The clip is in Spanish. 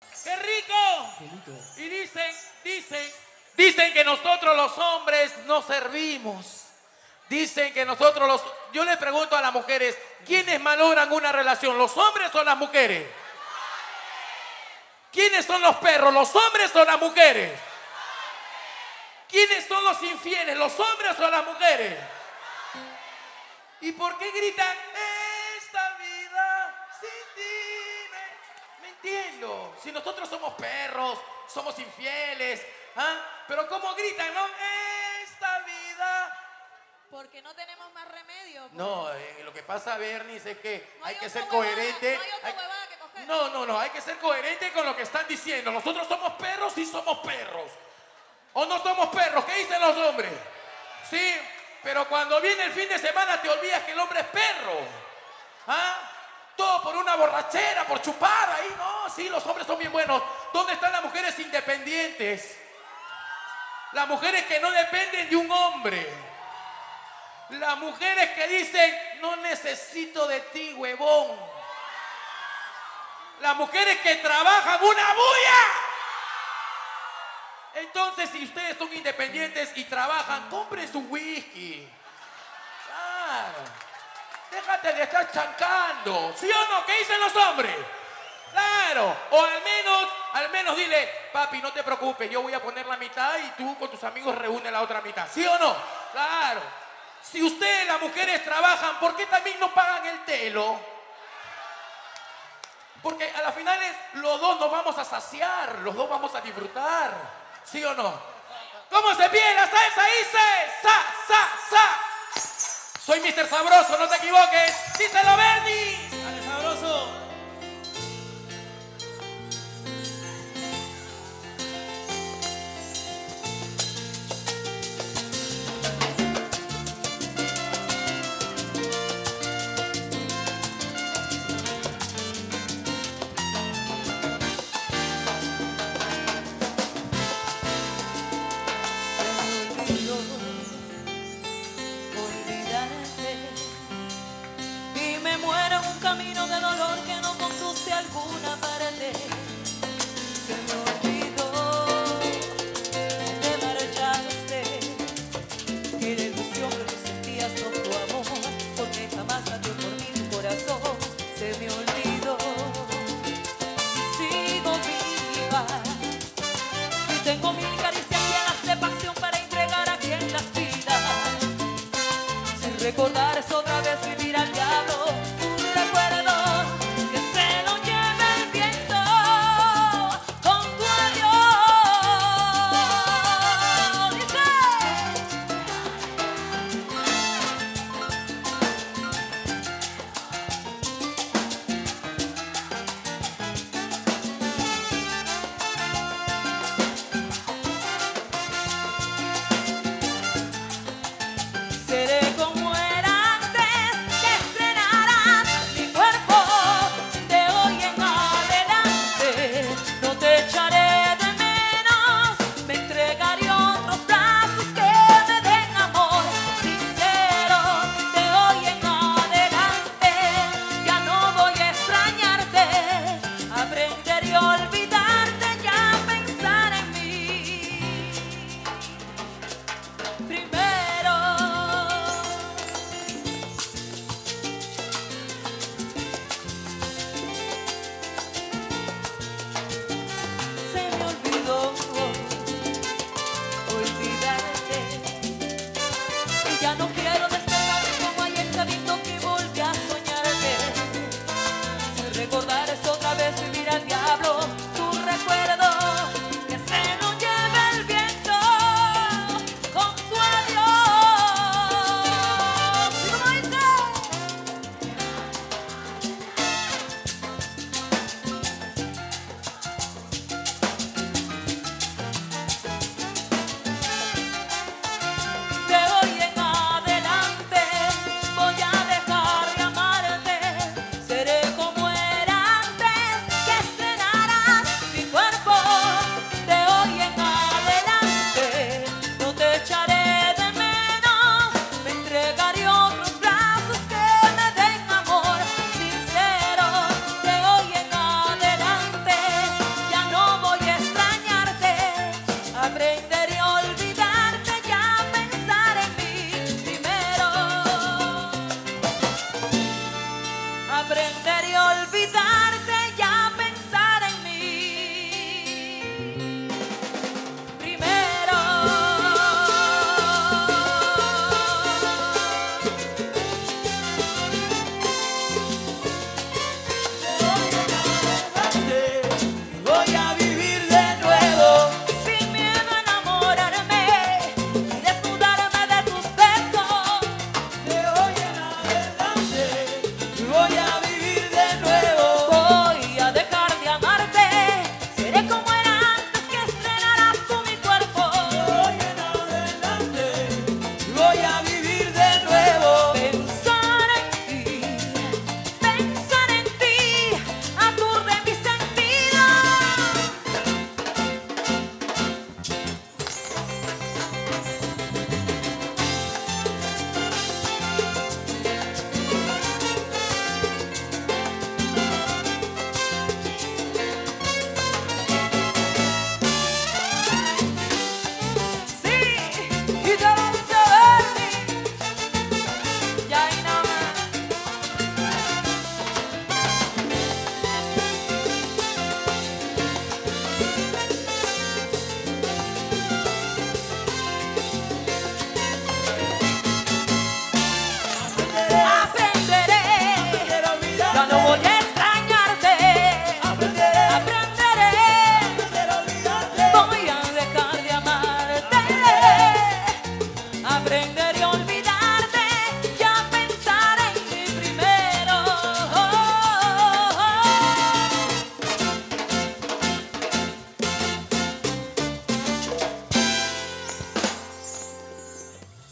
¡Qué rico! Y dicen, dicen, dicen que nosotros los hombres no servimos. Dicen que nosotros los... Yo le pregunto a las mujeres, ¿quiénes malogran una relación? ¿Los hombres o las mujeres? ¿Quiénes son los perros? ¿Los hombres o las mujeres? ¿Quiénes son los infieles? ¿Los hombres o las mujeres? ¿Y por qué gritan, Si nosotros somos perros, somos infieles, ¿ah? Pero ¿cómo gritan, no? Esta vida Porque no tenemos más remedio. pues. No, eh, lo que pasa, Bernice, es que No hay, hay que ser coherente. no hay hay- que. No, no, no, hay que ser coherente con lo que están diciendo. Nosotros somos perros y somos perros. ¿O no somos perros? ¿Qué dicen los hombres? Sí, pero cuando viene el fin de semana te olvidas que el hombre es perro. ¿Ah? Todo por una borrachera, por chupar ahí. No, sí, los hombres son bien buenos. ¿Dónde están las mujeres independientes? Las mujeres que no dependen de un hombre. Las mujeres que dicen, no necesito de ti, huevón. Las mujeres que trabajan una bulla. Entonces, si ustedes son independientes y trabajan, compren su whisky. Claro. Déjate de estar chancando. ¿Sí o no? ¿Qué dicen los hombres? Claro. O al menos, al menos dile, papi, no te preocupes, yo voy a poner la mitad y tú con tus amigos reúne la otra mitad. ¿Sí o no? Claro. Si ustedes, las mujeres, trabajan, ¿por qué también no pagan el telo? Porque a las finales los dos nos vamos a saciar, los dos vamos a disfrutar. ¿Sí o no? ¿Cómo se pide la salsa? Dice, sa, sa, sa. Soy Mr. Sabroso, no te equivoques. Díselo, Bernie. alguna parte se me olvidó te marchaste que la ilusión que sentías con tu amor porque jamás nadie por mí tu corazón se me olvidó. Y sigo viva y tengo mil caricias llenas de pasión para entregar a quien las pida sin recordar es otra vez vivir